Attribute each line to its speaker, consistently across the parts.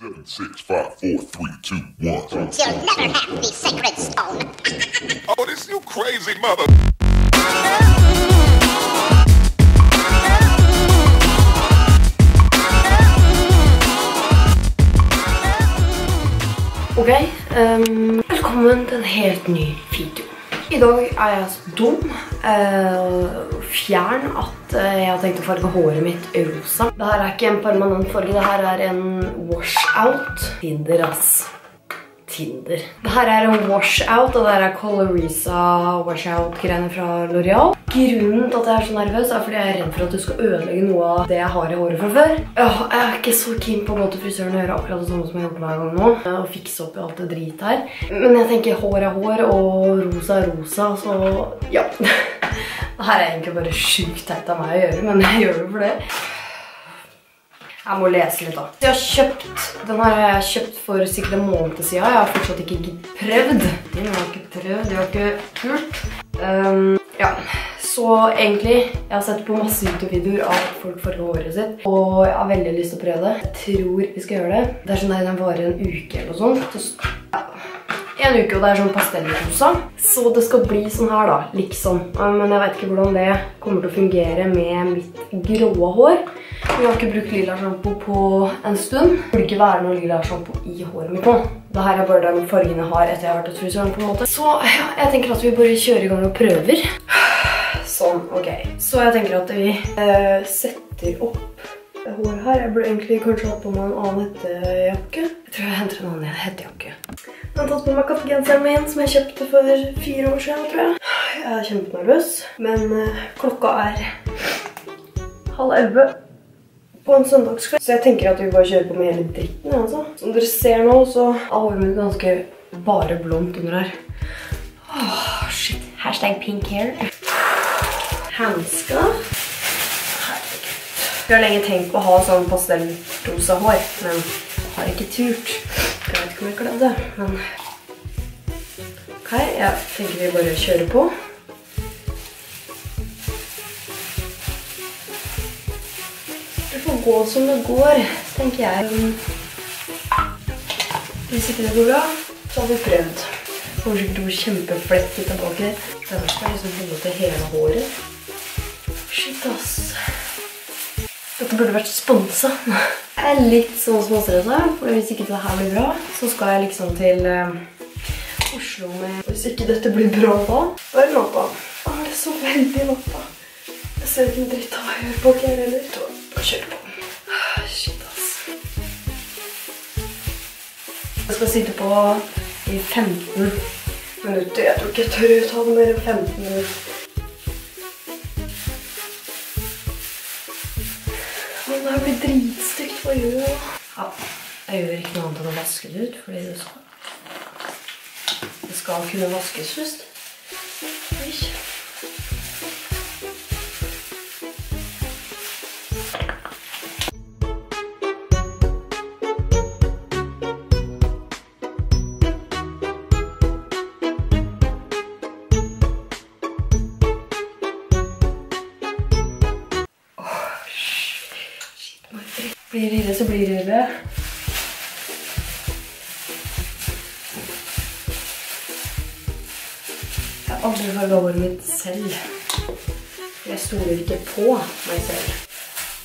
Speaker 1: Seven, six, five, four, three, two, one.
Speaker 2: You'll never have the sacred stone.
Speaker 1: Oh, this you crazy mother.
Speaker 3: Ok, um, ehm, velkommen til en helt ny video. I dag er jeg så dum, og fjern, at eh, jeg har tenkt å farge håret mitt rosa. Dette er ikke en permanent farge, dette er en washout. Tinder, ass. Tinder. Dette er en washout, og dette er Colorisa washout-greiene fra L'Oreal. Grunnen til at jeg er så nervøs er fordi jeg er redd for at du skal ødelegge noe av det jeg har i håret fra før. Jeg er ikke så keen på å gå til frisøren og gjøre akkurat det samme som jeg har gjort hver gang nå. Og fikse opp i alt det drit her. Men jeg tenker hår er hår, og rosa er rosa, så ja. Dette er egentlig bare sjukt teit av meg å gjøre, men jeg gjør det for det. Jeg må lese litt da. Jeg har kjøpt, den har jeg kjøpt for sikkert en måned siden. Jeg har fortsatt ikke prøvd. Den har jeg ikke prøvd, jeg har ikke pult. Um, ja, så egentlig, jeg har sett på masse YouTube-videoer av folk farger håret sitt, og jeg har veldig lyst til å prøve det. Jeg tror vi skal gjøre det. Det er sånn at den varer en uke eller noe sånt. Så, ja, en uke, og det er sånn pastellrosa. Så det skal bli sånn her da, liksom. Men jeg vet ikke hvordan det kommer til å fungere med mitt gråe hår. Jeg har ikke brukt lilla shampoo på en stund. Det burde ikke være noe lilla shampoo i håret mitt nå. Dette er bare den fargen jeg har etter jeg har vært hos frisøren på en måte. Så ja, jeg tenker at vi bare kjører i gang og prøver. Sånn, ok. Så jeg tenker at vi eh, setter opp håret her. Jeg burde egentlig kanskje hatt på meg en annen hettejakke. Jeg tror jeg henter en annen hettejakke. Jeg har tatt på meg kappegenseren min, som jeg kjøpte for fire år siden, tror jeg. Jeg er kjempenervøs, men eh, klokka er halv elleve på en søndagskveld. Så jeg tenker at vi bare kjører på med hele dritten, altså. Som dere ser nå, så er håret mitt ganske bare blondt under her. Åh, shit. Hashtag pink hair. Handska. Herregud. Jeg har lenge tenkt på å ha sånn pastellrosa hår, men har ikke turt. Jeg vet ikke om jeg det, men... Ok, jeg tenker vi bare kjører på. Gå som det går, tenker jeg. Hvis ikke det går bra, så har vi prøvd. Det kommer sikkert til å bli kjempeflett i tilbake. Denne skal liksom holde til hele håret. Shit, ass. Dette burde vært sponset. Jeg er litt sånn småstressa, for hvis ikke dette blir bra, så skal jeg liksom til eh, Oslo med... Hvis ikke dette blir bra da, hva er natta? er det så veldig lappa. Jeg ser ikke en dritt av hva jeg gjør på ikke jeg heller. Så kjør på. Shit, ass. Jeg skal sitte på i 15 minutter. Jeg tror ikke jeg tør å ta det mer enn 15 minutter. Men det her blir dritstygt. Hva gjør jeg? Ja, jeg gjør ikke noe annet enn å vaske det ut, fordi det skal, det skal kunne vaskes først. Blir det ille, så blir det ille. Jeg har aldri farget håret mitt selv. Jeg stoler ikke på meg selv.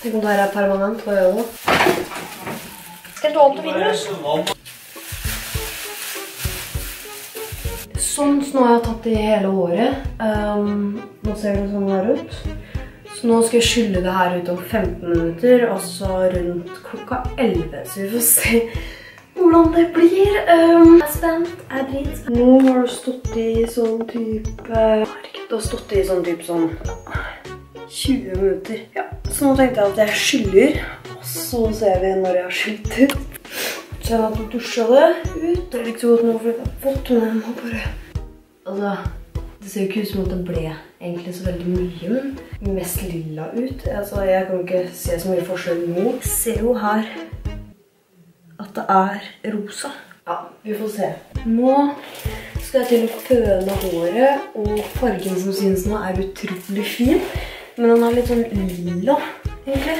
Speaker 3: Tenk om det her er permanent. Hva gjør du? Skal alt å vinne? Sånn, så nå har jeg tatt i hele håret. Um, nå ser det sånn her ut. Så nå skal jeg skylle det her ut om 15 minutter, og så rundt klokka 11. Så vi får se hvordan det blir. Um, jeg er spent, jeg er dritspent. Nå har det stått i sånn type... Herregud, det har stått i sånn type sånn 20 minutter. Ja, så nå tenkte jeg at jeg skyller, og så ser vi når jeg har skylt ut. Kjenner at du dusja det ut. Det er ikke så godt nå, for jeg har fått men jeg må bare... Altså, det ser jo ikke ut som at det ble egentlig så veldig mye, men mest lilla ut. Altså, jeg kan ikke se så mye forskjell nå. Jeg ser jo her at det er rosa. Ja, vi får se. Nå skal jeg til å føle håret, og fargen som synes nå er utrolig fin. Men den er litt sånn lilla, egentlig.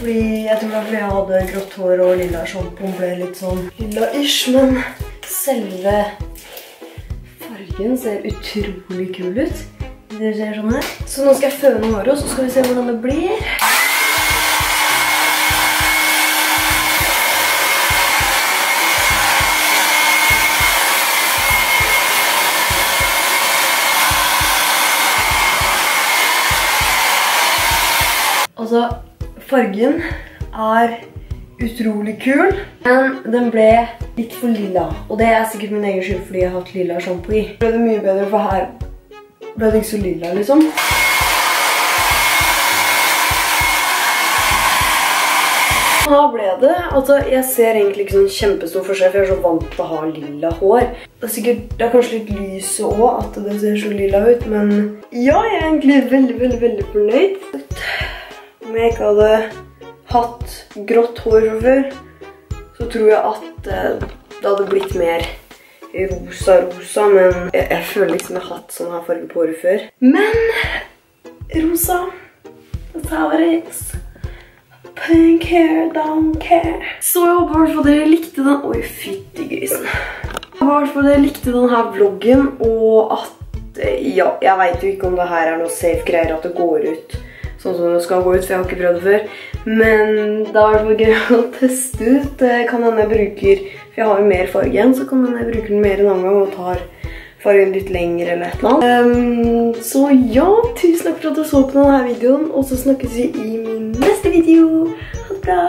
Speaker 3: Fordi jeg tror da fordi jeg hadde grått hår og lilla sjampo ble litt sånn lilla-ish, men selve fargen ser utrolig kul ut. Dere ser sånn her. Så nå skal jeg føne håret, og så skal vi se hvordan det blir. Altså, fargen er utrolig kul, men den ble litt for lilla. Og det er sikkert min egen skyld fordi jeg har hatt lilla shampoo i. Ble det mye bedre, for her ble det ikke så lilla, liksom. Her ble det, altså jeg ser egentlig ikke sånn kjempestor forskjell, for jeg er så vant til å ha lilla hår. Det er sikkert, det er kanskje litt lyset også at det ser så lilla ut, men ja, jeg er egentlig veldig, veldig, veldig fornøyd. Om jeg ikke hadde hatt grått hår før, så tror jeg at eh, det hadde blitt mer rosa-rosa, men jeg, jeg føler liksom jeg har hatt sånn her farge på håret før. Men rosa, that's how it is. Pink hair, don't care. Så jeg håper i hvert dere likte den. Oi, fytti grisen. Jeg håper i hvert dere likte denne vloggen, og at eh, ja, jeg vet jo ikke om det her er noe safe greier at det går ut sånn som det skal gå ut, for jeg har ikke prøvd det før. Men det er i hvert gøy å teste ut. Det kan hende jeg bruker, for jeg har jo mer farge igjen, så kan hende jeg bruker den mer en annen gang og tar fargen litt lenger eller et eller annet. Um, så ja, tusen takk for at du så på denne videoen, og så snakkes vi i min neste video. Ha det bra!